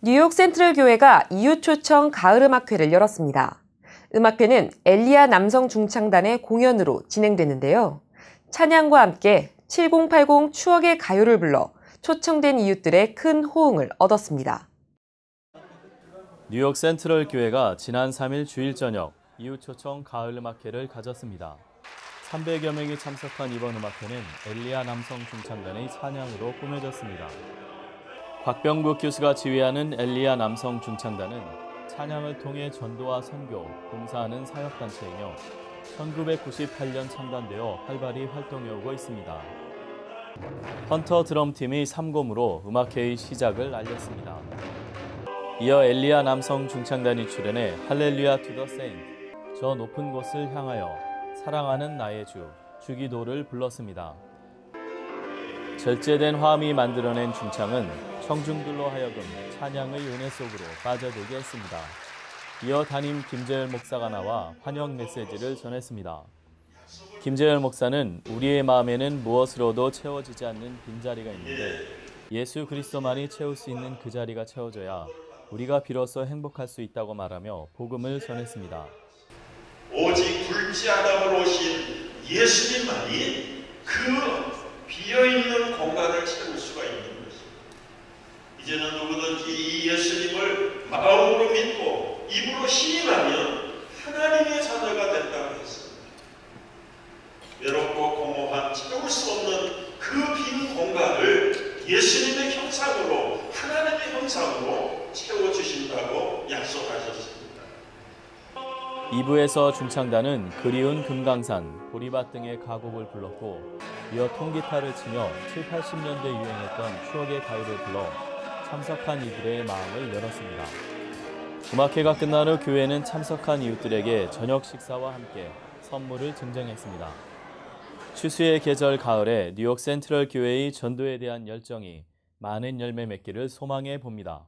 뉴욕 센트럴 교회가 이웃 초청 가을 음악회를 열었습니다. 음악회는 엘리아 남성 중창단의 공연으로 진행되는데요. 찬양과 함께 7080 추억의 가요를 불러 초청된 이웃들의 큰 호응을 얻었습니다. 뉴욕 센트럴 교회가 지난 3일 주일 저녁 이웃 초청 가을 음악회를 가졌습니다. 300여 명이 참석한 이번 음악회는 엘리아 남성 중창단의 찬양으로 꾸며졌습니다. 곽병국 교수가 지휘하는 엘리아 남성 중창단은 찬양을 통해 전도와 선교, 봉사하는 사역단체이며 1998년 창단되어 활발히 활동해오고 있습니다. 헌터 드럼팀이 3곡으로 음악회의 시작을 알렸습니다. 이어 엘리아 남성 중창단이 출연해 Hallelujah to the saint, 저 높은 곳을 향하여 사랑하는 나의 주, 주기도를 불렀습니다. 절제된 화음이 만들어낸 중창은 청중들로 하여금 찬양의 은혜 속으로 빠져들게 했습니다. 이어 담임 김재열 목사가 나와 환영 메시지를 전했습니다. 김재열 목사는 우리의 마음에는 무엇으로도 채워지지 않는 빈자리가 있는데 예수 그리스도만이 채울 수 있는 그 자리가 채워져야 우리가 비로소 행복할 수 있다고 말하며 복음을 전했습니다. 오직 굵지 않음으로 오신 예수님만이 그 비어 있는 공간을 채울 수가 있는 것입니다. 이제는 누구든지 이 예수님을 마음으로 믿고 입으로 신임하면 하나님의 자녀가 된다고 했습니다. 외롭고 공허한 채울 수 없는 그 빈 공간을 예수님의 형상으로 하나님의 형상으로 채워주신다고 약속하셨습니다. 2부에서 중창단은 그리운 금강산, 보리밭 등의 가곡을 불렀고 이어 통기타를 치며 7, 80년대 유행했던 추억의 가요를 불러 참석한 이들의 마음을 열었습니다. 음악회가 끝난 후 교회는 참석한 이웃들에게 저녁 식사와 함께 선물을 증정했습니다. 추수의 계절 가을에 뉴욕 센트럴 교회의 전도에 대한 열정이 많은 열매 맺기를 소망해 봅니다.